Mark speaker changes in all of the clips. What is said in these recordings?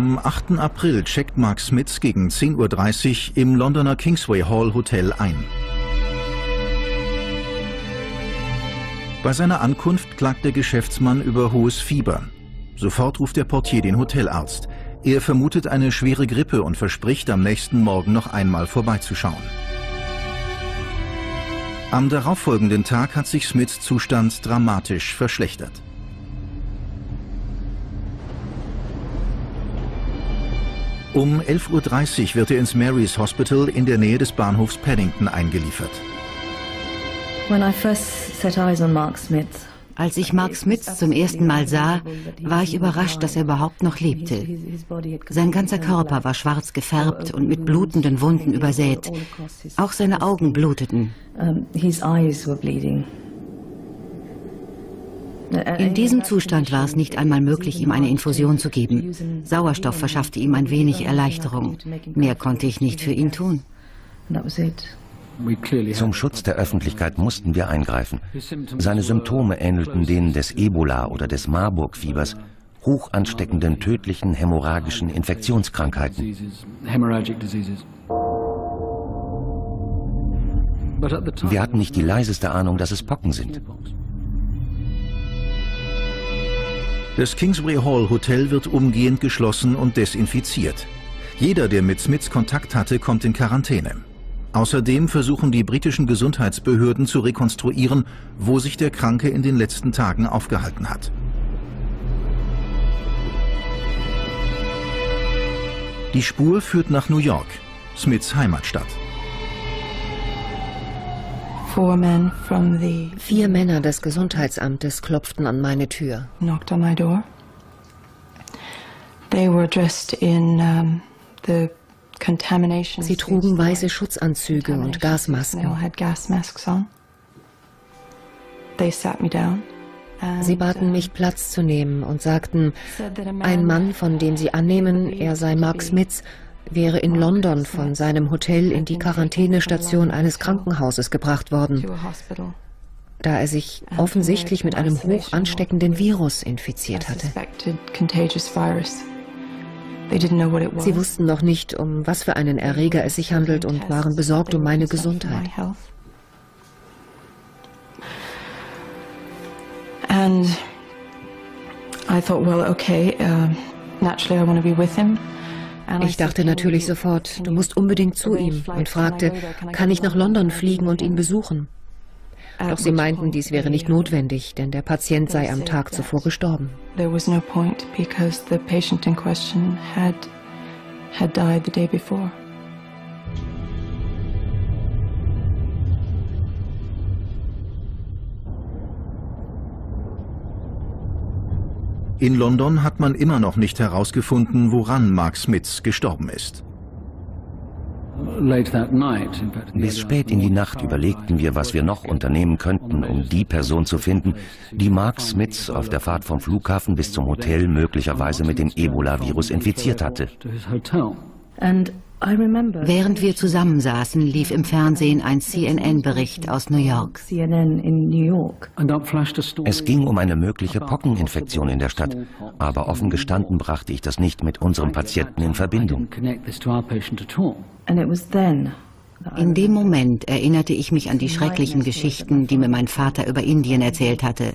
Speaker 1: Am 8. April checkt Mark Smith gegen 10.30 Uhr im Londoner Kingsway Hall Hotel ein. Bei seiner Ankunft klagt der Geschäftsmann über hohes Fieber. Sofort ruft der Portier den Hotelarzt. Er vermutet eine schwere Grippe und verspricht, am nächsten Morgen noch einmal vorbeizuschauen. Am darauffolgenden Tag hat sich Smiths Zustand dramatisch verschlechtert. Um 11.30 Uhr wird er ins Mary's Hospital in der Nähe des Bahnhofs Paddington eingeliefert.
Speaker 2: Als ich Mark Smith zum ersten Mal sah, war ich überrascht, dass er überhaupt noch lebte. Sein ganzer Körper war schwarz gefärbt und mit blutenden Wunden übersät. Auch seine Augen bluteten. In diesem Zustand war es nicht einmal möglich, ihm eine Infusion zu geben. Sauerstoff verschaffte ihm ein wenig Erleichterung. Mehr konnte ich nicht für ihn tun.
Speaker 3: Zum Schutz der Öffentlichkeit mussten wir eingreifen. Seine Symptome ähnelten denen des Ebola oder des Marburg-Fiebers, hoch ansteckenden tödlichen hämorrhagischen Infektionskrankheiten. Wir hatten nicht die leiseste Ahnung, dass es Pocken sind.
Speaker 1: Das Kingsway Hall Hotel wird umgehend geschlossen und desinfiziert. Jeder, der mit Smiths Kontakt hatte, kommt in Quarantäne. Außerdem versuchen die britischen Gesundheitsbehörden zu rekonstruieren, wo sich der Kranke in den letzten Tagen aufgehalten hat. Die Spur führt nach New York, Smiths Heimatstadt.
Speaker 2: Vier Männer des Gesundheitsamtes klopften an meine Tür. Sie trugen weiße Schutzanzüge und Gasmasken. Sie baten mich Platz zu nehmen und sagten, ein Mann, von dem Sie annehmen, er sei Mark Smith, wäre in London von seinem Hotel in die Quarantänestation eines Krankenhauses gebracht worden, da er sich offensichtlich mit einem hoch ansteckenden Virus infiziert hatte. Sie wussten noch nicht, um was für einen Erreger es sich handelt und waren besorgt um meine Gesundheit.
Speaker 4: And I thought, well, okay, uh, naturally I want to be with him.
Speaker 2: Ich dachte natürlich sofort, du musst unbedingt zu ihm und fragte, kann ich nach London fliegen und ihn besuchen? Doch sie meinten, dies wäre nicht notwendig, denn der Patient sei am Tag zuvor gestorben.
Speaker 4: There
Speaker 1: In London hat man immer noch nicht herausgefunden, woran Mark Smith gestorben ist.
Speaker 3: Bis spät in die Nacht überlegten wir, was wir noch unternehmen könnten, um die Person zu finden, die Mark Smith auf der Fahrt vom Flughafen bis zum Hotel möglicherweise mit dem Ebola-Virus infiziert hatte.
Speaker 2: Während wir zusammensaßen, lief im Fernsehen ein CNN-Bericht aus New York.
Speaker 3: Es ging um eine mögliche Pockeninfektion in der Stadt, aber offen gestanden brachte ich das nicht mit unserem Patienten in Verbindung.
Speaker 2: In dem Moment erinnerte ich mich an die schrecklichen Geschichten, die mir mein Vater über Indien erzählt hatte.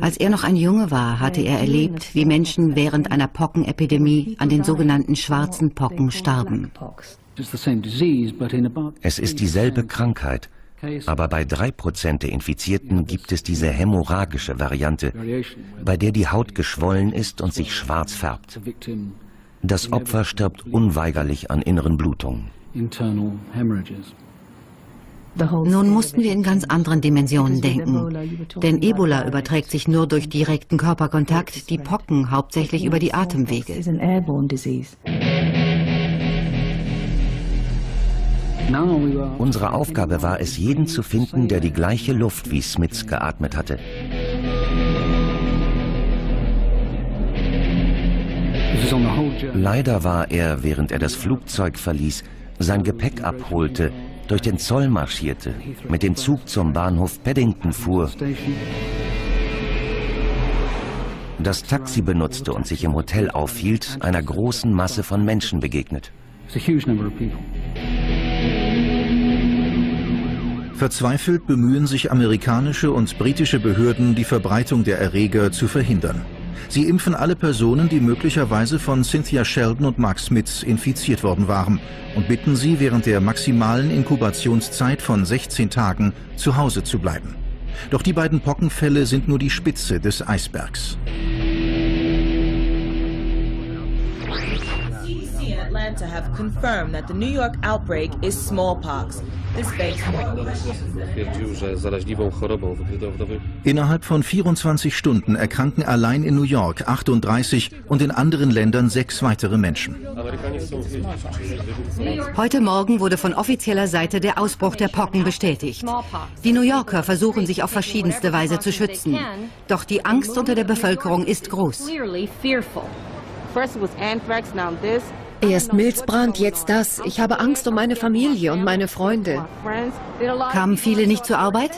Speaker 2: Als er noch ein Junge war, hatte er erlebt, wie Menschen während einer Pockenepidemie an den sogenannten schwarzen Pocken starben.
Speaker 3: Es ist dieselbe Krankheit, aber bei drei Prozent der Infizierten gibt es diese hämorrhagische Variante, bei der die Haut geschwollen ist und sich schwarz färbt. Das Opfer stirbt unweigerlich an inneren Blutungen.
Speaker 2: Nun mussten wir in ganz anderen Dimensionen denken. Denn Ebola überträgt sich nur durch direkten Körperkontakt, die Pocken hauptsächlich über die Atemwege.
Speaker 3: Unsere Aufgabe war es, jeden zu finden, der die gleiche Luft wie Smiths geatmet hatte. Leider war er, während er das Flugzeug verließ, sein Gepäck abholte, durch den Zoll marschierte, mit dem Zug zum Bahnhof Paddington fuhr das Taxi benutzte und sich im Hotel aufhielt, einer großen Masse von Menschen begegnet.
Speaker 1: Verzweifelt bemühen sich amerikanische und britische Behörden, die Verbreitung der Erreger zu verhindern. Sie impfen alle Personen, die möglicherweise von Cynthia Sheldon und Mark Smith infiziert worden waren und bitten sie, während der maximalen Inkubationszeit von 16 Tagen zu Hause zu bleiben. Doch die beiden Pockenfälle sind nur die Spitze des Eisbergs. Atlanta have confirmed that the New York outbreak is smallpox. Innerhalb von 24 Stunden erkranken allein in New York 38 und in anderen Ländern sechs weitere Menschen.
Speaker 5: Heute Morgen wurde von offizieller Seite der Ausbruch der Pocken bestätigt. Die New Yorker versuchen sich auf verschiedenste Weise zu schützen. Doch die Angst unter der Bevölkerung ist groß.
Speaker 2: Erst Milzbrand, jetzt das. Ich habe Angst um meine Familie und meine Freunde.
Speaker 5: Kamen viele nicht zur Arbeit?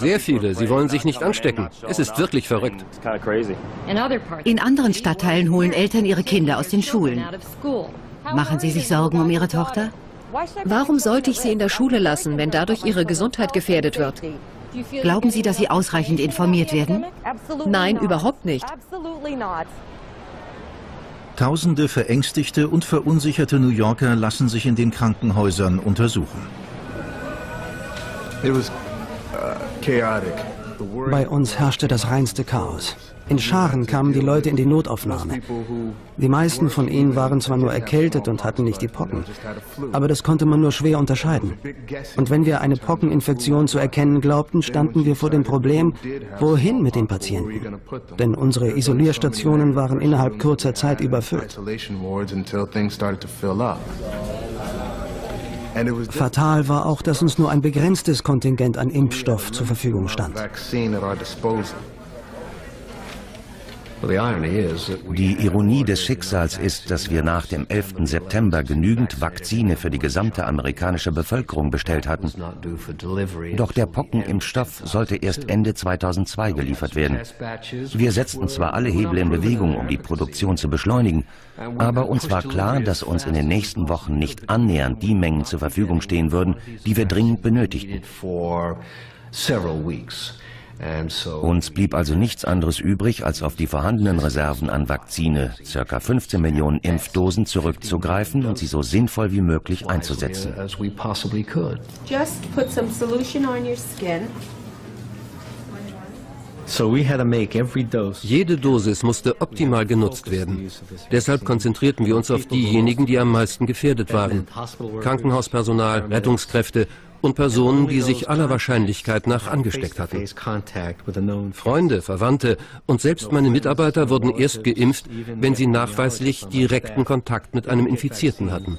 Speaker 6: Sehr viele. Sie wollen sich nicht anstecken. Es ist wirklich verrückt.
Speaker 5: In anderen Stadtteilen holen Eltern ihre Kinder aus den Schulen. Machen Sie sich Sorgen um Ihre Tochter?
Speaker 2: Warum sollte ich sie in der Schule lassen, wenn dadurch ihre Gesundheit gefährdet wird?
Speaker 5: Glauben Sie, dass sie ausreichend informiert werden?
Speaker 2: Nein, überhaupt nicht.
Speaker 1: Tausende verängstigte und verunsicherte New Yorker lassen sich in den Krankenhäusern untersuchen.
Speaker 7: Uh, Bei uns herrschte das reinste Chaos. In Scharen kamen die Leute in die Notaufnahme. Die meisten von ihnen waren zwar nur erkältet und hatten nicht die Pocken, aber das konnte man nur schwer unterscheiden. Und wenn wir eine Pockeninfektion zu erkennen glaubten, standen wir vor dem Problem, wohin mit den Patienten? Denn unsere Isolierstationen waren innerhalb kurzer Zeit überfüllt. Fatal war auch, dass uns nur ein begrenztes Kontingent an Impfstoff zur Verfügung stand.
Speaker 3: Die Ironie des Schicksals ist, dass wir nach dem 11. September genügend Vakzine für die gesamte amerikanische Bevölkerung bestellt hatten. Doch der Pockenimpfstoff sollte erst Ende 2002 geliefert werden. Wir setzten zwar alle Hebel in Bewegung, um die Produktion zu beschleunigen, aber uns war klar, dass uns in den nächsten Wochen nicht annähernd die Mengen zur Verfügung stehen würden, die wir dringend benötigten. Uns blieb also nichts anderes übrig, als auf die vorhandenen Reserven an Vakzine, ca. 15 Millionen Impfdosen, zurückzugreifen und sie so sinnvoll wie möglich einzusetzen.
Speaker 6: Jede Dosis musste optimal genutzt werden. Deshalb konzentrierten wir uns auf diejenigen, die am meisten gefährdet waren. Krankenhauspersonal, Rettungskräfte und Personen, die sich aller Wahrscheinlichkeit nach angesteckt hatten. Freunde, Verwandte und selbst meine Mitarbeiter wurden erst geimpft, wenn sie nachweislich direkten Kontakt mit einem Infizierten hatten.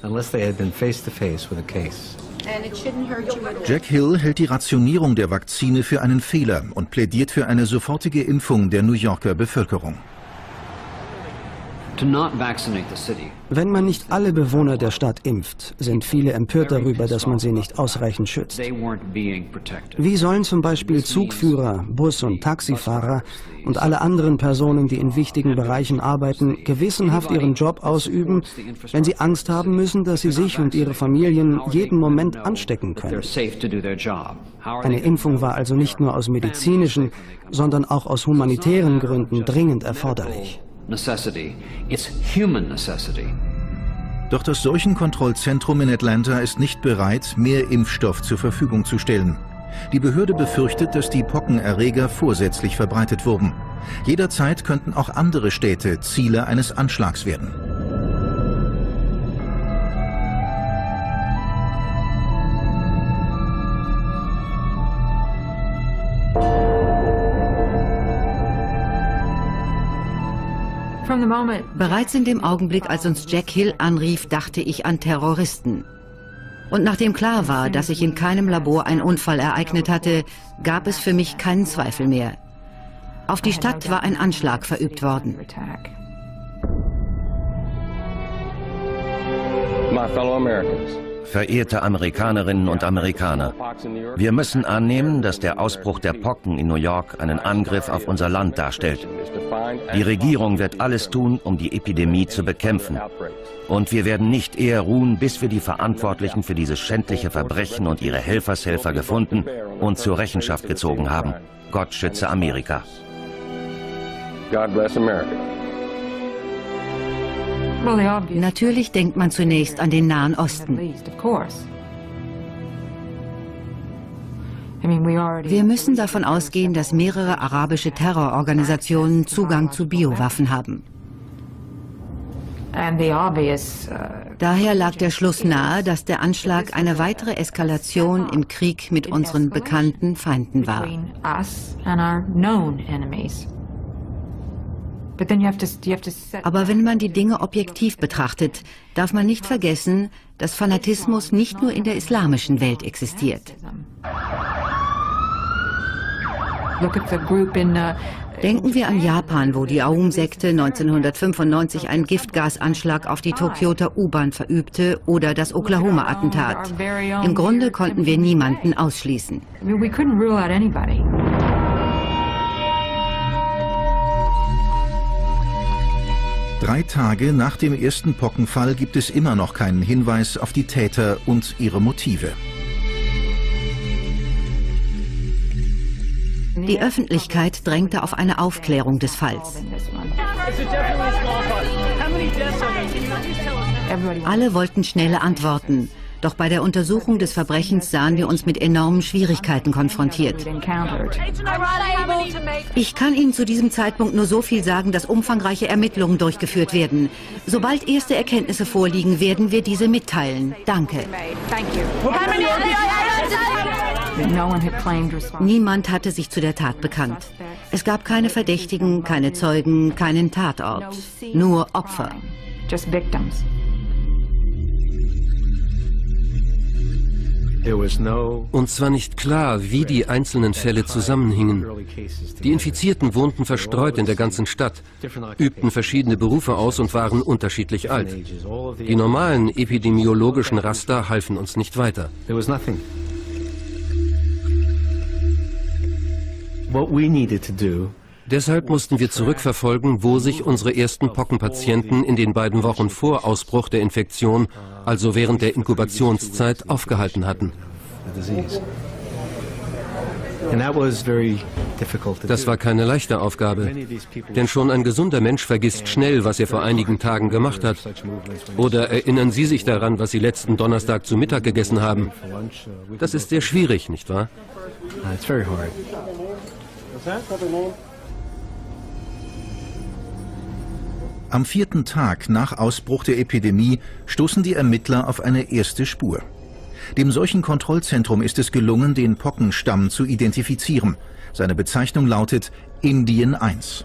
Speaker 1: Jack Hill hält die Rationierung der Vakzine für einen Fehler und plädiert für eine sofortige Impfung der New Yorker Bevölkerung.
Speaker 7: Wenn man nicht alle Bewohner der Stadt impft, sind viele empört darüber, dass man sie nicht ausreichend schützt. Wie sollen zum Beispiel Zugführer, Bus- und Taxifahrer und alle anderen Personen, die in wichtigen Bereichen arbeiten, gewissenhaft ihren Job ausüben, wenn sie Angst haben müssen, dass sie sich und ihre Familien jeden Moment anstecken können? Eine Impfung war also nicht nur aus medizinischen, sondern auch aus humanitären Gründen dringend erforderlich necessity. It's human
Speaker 1: necessity. Doch das Seuchenkontrollzentrum in Atlanta ist nicht bereit, mehr Impfstoff zur Verfügung zu stellen. Die Behörde befürchtet, dass die Pockenerreger vorsätzlich verbreitet wurden. Jederzeit könnten auch andere Städte Ziele eines Anschlags werden.
Speaker 5: Bereits in dem Augenblick, als uns Jack Hill anrief, dachte ich an Terroristen. Und nachdem klar war, dass sich in keinem Labor ein Unfall ereignet hatte, gab es für mich keinen Zweifel mehr. Auf die Stadt war ein Anschlag verübt worden. My fellow Americans.
Speaker 3: Verehrte Amerikanerinnen und Amerikaner, wir müssen annehmen, dass der Ausbruch der Pocken in New York einen Angriff auf unser Land darstellt. Die Regierung wird alles tun, um die Epidemie zu bekämpfen. Und wir werden nicht eher ruhen, bis wir die Verantwortlichen für dieses schändliche Verbrechen und ihre Helfershelfer gefunden und zur Rechenschaft gezogen haben. Gott schütze Amerika.
Speaker 5: God bless America. Natürlich denkt man zunächst an den Nahen Osten. Wir müssen davon ausgehen, dass mehrere arabische Terrororganisationen Zugang zu Biowaffen haben. Uh, Daher lag der Schluss nahe, dass der Anschlag eine weitere Eskalation im Krieg mit unseren bekannten Feinden war. Aber wenn man die Dinge objektiv betrachtet, darf man nicht vergessen, dass Fanatismus nicht nur in der islamischen Welt existiert. Denken wir an Japan, wo die Aum-Sekte 1995 einen Giftgasanschlag auf die Tokioter U-Bahn verübte oder das Oklahoma-Attentat. Im Grunde konnten wir niemanden ausschließen.
Speaker 1: Drei Tage nach dem ersten Pockenfall gibt es immer noch keinen Hinweis auf die Täter und ihre Motive.
Speaker 5: Die Öffentlichkeit drängte auf eine Aufklärung des Falls. Alle wollten schnelle Antworten. Doch bei der Untersuchung des Verbrechens sahen wir uns mit enormen Schwierigkeiten konfrontiert. Ich kann Ihnen zu diesem Zeitpunkt nur so viel sagen, dass umfangreiche Ermittlungen durchgeführt werden. Sobald erste Erkenntnisse vorliegen, werden wir diese mitteilen. Danke. Niemand hatte sich zu der Tat bekannt. Es gab keine Verdächtigen, keine Zeugen, keinen Tatort. Nur Opfer.
Speaker 6: Uns war nicht klar, wie die einzelnen Fälle zusammenhingen. Die Infizierten wohnten verstreut in der ganzen Stadt, übten verschiedene Berufe aus und waren unterschiedlich alt. Die normalen epidemiologischen Raster halfen uns nicht weiter. Deshalb mussten wir zurückverfolgen, wo sich unsere ersten Pockenpatienten in den beiden Wochen vor Ausbruch der Infektion also während der Inkubationszeit, aufgehalten hatten. Das war keine leichte Aufgabe, denn schon ein gesunder Mensch vergisst schnell, was er vor einigen Tagen gemacht hat. Oder erinnern Sie sich daran, was Sie letzten Donnerstag zu Mittag gegessen haben? Das ist sehr schwierig, nicht wahr?
Speaker 1: Am vierten Tag nach Ausbruch der Epidemie stoßen die Ermittler auf eine erste Spur. Dem Seuchenkontrollzentrum ist es gelungen, den Pockenstamm zu identifizieren. Seine Bezeichnung lautet Indien 1.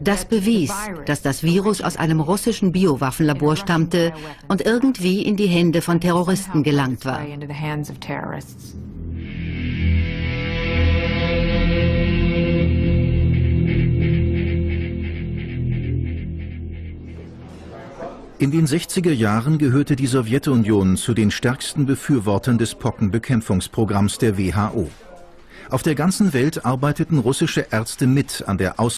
Speaker 5: Das bewies, dass das Virus aus einem russischen Biowaffenlabor stammte und irgendwie in die Hände von Terroristen gelangt war.
Speaker 1: In den 60er Jahren gehörte die Sowjetunion zu den stärksten Befürwortern des Pockenbekämpfungsprogramms der WHO. Auf der ganzen Welt arbeiteten russische Ärzte mit an der Aus